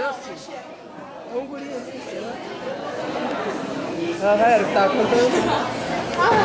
Justin. É um guri assim. Ah, velho, tá contando.